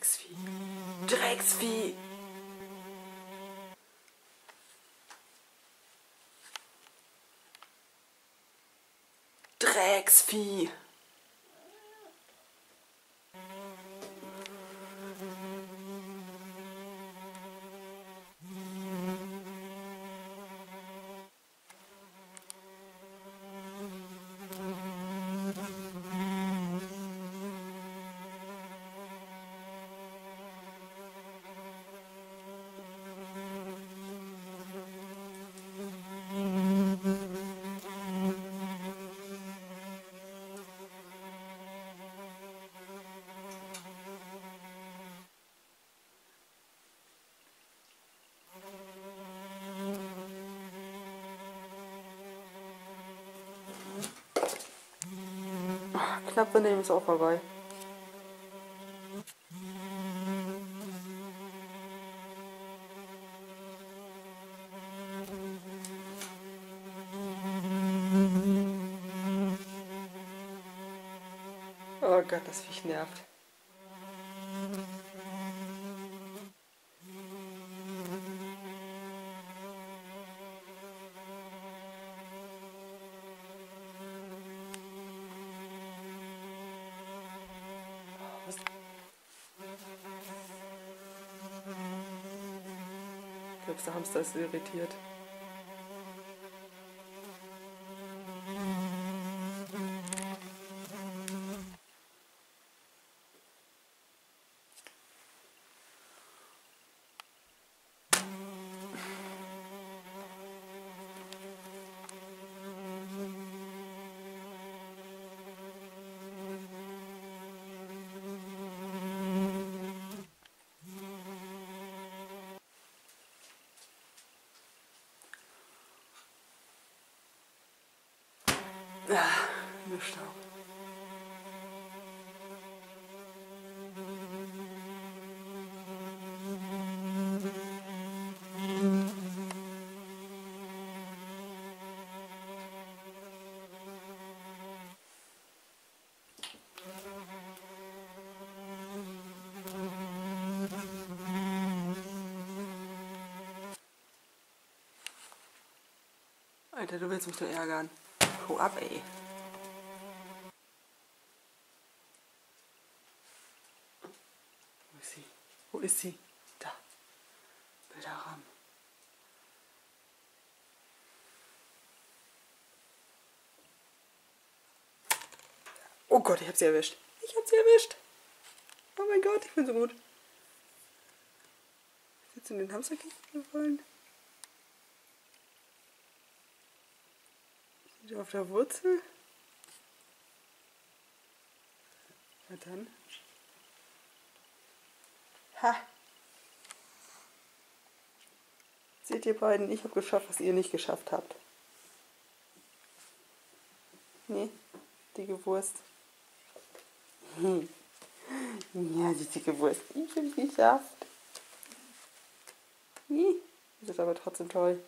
Drecksvieh. Drecksvieh. Drecksvieh. Knapp daneben ist auch vorbei. Oh Gott, das Viech nervt. Selbst der Hamster ist irritiert. Auch. Alter, du willst mich doch ärgern. Hau ab, ey. Wo ist sie? Wo ist sie? Da. Bilderrahmen. Oh Gott, ich hab sie erwischt. Ich hab sie erwischt. Oh mein Gott, ich bin so gut. Ist jetzt in den Hamsterkäfig gefallen? Wieder auf der Wurzel. Na dann. Ha! Seht ihr beiden, ich habe geschafft, was ihr nicht geschafft habt. Nee, dicke Wurst. Hm. Ja, die dicke Wurst. Ich habe es geschafft. Nee, das ist aber trotzdem toll.